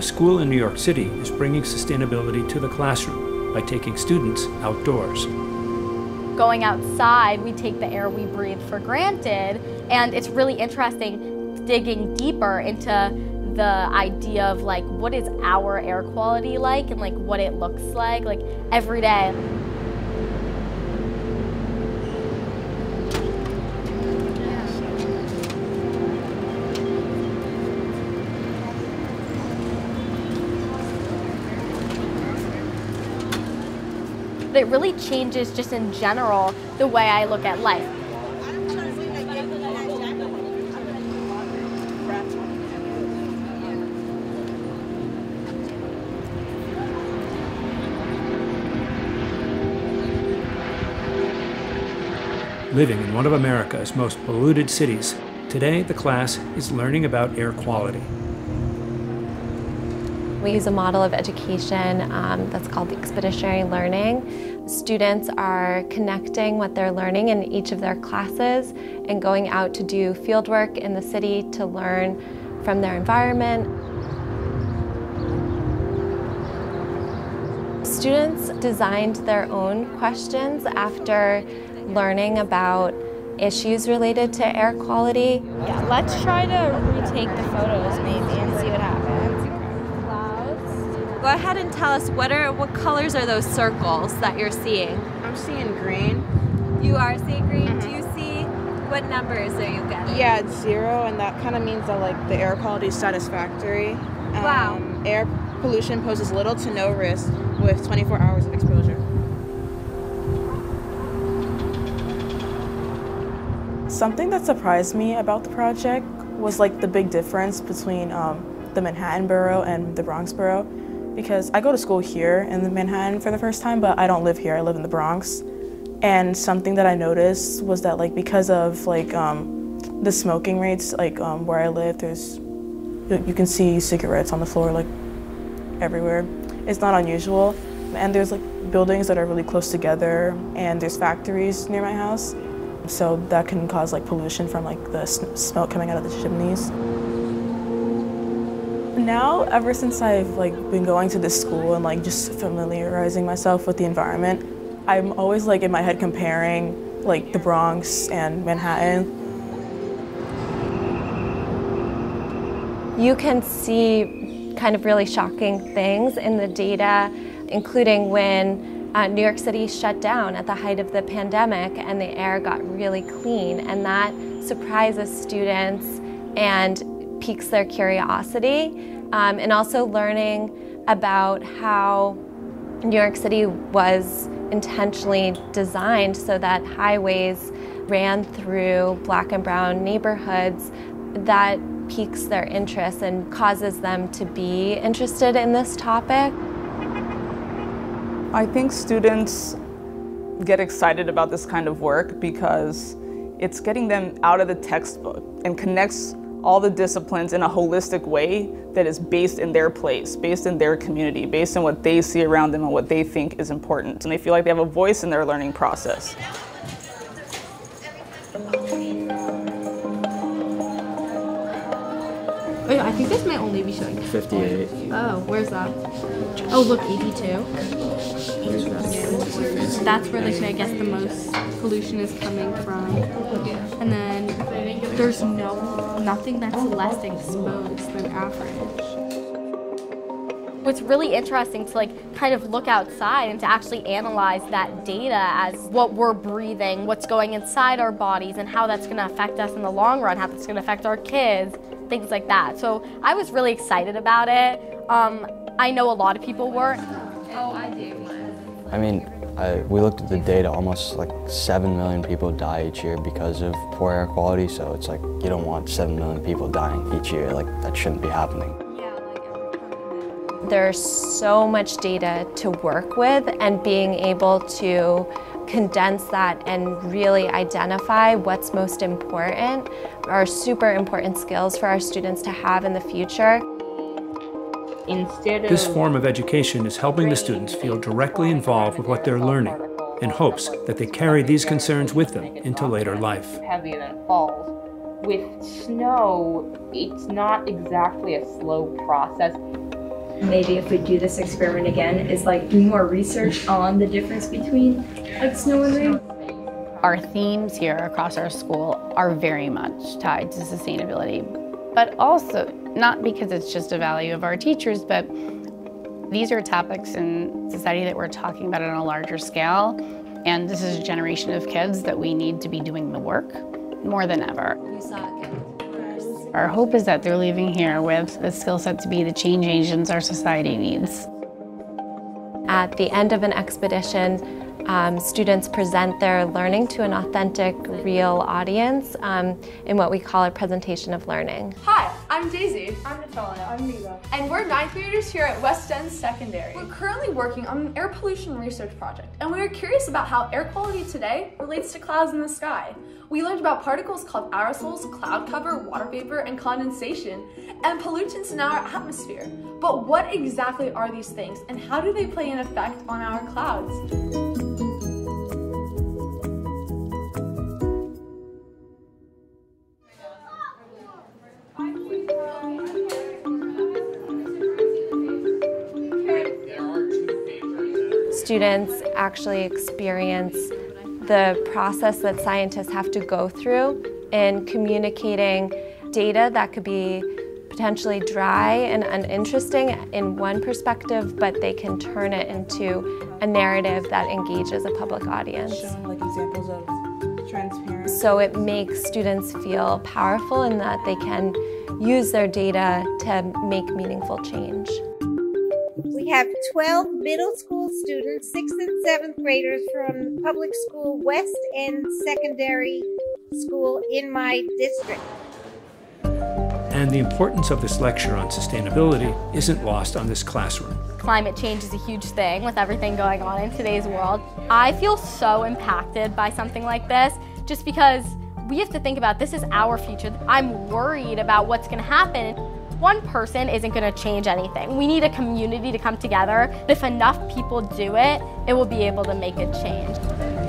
a school in New York City is bringing sustainability to the classroom by taking students outdoors. Going outside, we take the air we breathe for granted, and it's really interesting digging deeper into the idea of like what is our air quality like and like what it looks like like every day. It really changes just in general the way I look at life. Living in one of America's most polluted cities, today the class is learning about air quality. We use a model of education um, that's called expeditionary learning. Students are connecting what they're learning in each of their classes and going out to do fieldwork in the city to learn from their environment. Students designed their own questions after learning about issues related to air quality. Yeah, let's try to retake the photos maybe and see what happens. Go ahead and tell us what are what colors are those circles that you're seeing? I'm seeing green. You are seeing green. Mm -hmm. Do you see what numbers are you getting? Yeah, it's zero, and that kind of means that like the air quality is satisfactory. Um, wow. Air pollution poses little to no risk with 24 hours of exposure. Something that surprised me about the project was like the big difference between um, the Manhattan borough and the Bronx borough because I go to school here in Manhattan for the first time, but I don't live here. I live in the Bronx. And something that I noticed was that like because of like um, the smoking rates, like um, where I live, there's you can see cigarettes on the floor like everywhere. It's not unusual. And there's like buildings that are really close together and there's factories near my house. So that can cause like pollution from like the smoke coming out of the chimneys. Now, ever since I've like been going to this school and like just familiarizing myself with the environment, I'm always like in my head comparing like the Bronx and Manhattan. You can see kind of really shocking things in the data, including when uh, New York City shut down at the height of the pandemic and the air got really clean and that surprises students and piques their curiosity um, and also learning about how New York City was intentionally designed so that highways ran through black and brown neighborhoods that piques their interest and causes them to be interested in this topic. I think students get excited about this kind of work because it's getting them out of the textbook and connects all the disciplines in a holistic way that is based in their place, based in their community, based on what they see around them and what they think is important. And they feel like they have a voice in their learning process. Oh yeah, I think this might only be showing 58. Oh, where's that? Oh look, 82. That's where like I guess the most pollution is coming from. And then there's no nothing that's less exposed than average. What's really interesting to like kind of look outside and to actually analyze that data as what we're breathing, what's going inside our bodies and how that's gonna affect us in the long run, how that's gonna affect our kids, things like that. So I was really excited about it. Um, I know a lot of people were. Oh, I do. I mean, I, we looked at the data, almost like 7 million people die each year because of poor air quality, so it's like you don't want 7 million people dying each year, like that shouldn't be happening. There's so much data to work with and being able to condense that and really identify what's most important are super important skills for our students to have in the future. Instead of this form of education is helping the students feel directly involved with what they're learning in hopes that they carry these concerns with them into later life. Heavier than it falls. With snow, it's not exactly a slow process. maybe if we do this experiment again, is like do more research on the difference between like snow and rain. Our themes here across our school are very much tied to sustainability, but also not because it's just a value of our teachers, but these are topics in society that we're talking about on a larger scale, and this is a generation of kids that we need to be doing the work more than ever. Our hope is that they're leaving here with the skill set to be the change agents our society needs. At the end of an expedition, um, students present their learning to an authentic, real audience um, in what we call a presentation of learning. Hi, I'm Daisy. I'm Natalia. I'm Neva. And we're ninth graders here at West End Secondary. We're currently working on an air pollution research project, and we are curious about how air quality today relates to clouds in the sky. We learned about particles called aerosols, cloud cover, water vapor, and condensation, and pollutants in our atmosphere. But what exactly are these things, and how do they play an effect on our clouds? Students actually experience the process that scientists have to go through in communicating data that could be potentially dry and uninteresting in one perspective, but they can turn it into a narrative that engages a public audience. Showing like examples of transparent. So it makes students feel powerful in that they can use their data to make meaningful change. We have 12 middle school students, 6th and 7th graders from public school West End Secondary School in my district. And the importance of this lecture on sustainability isn't lost on this classroom. Climate change is a huge thing with everything going on in today's world. I feel so impacted by something like this just because we have to think about this is our future. I'm worried about what's going to happen. One person isn't going to change anything. We need a community to come together. If enough people do it, it will be able to make a change.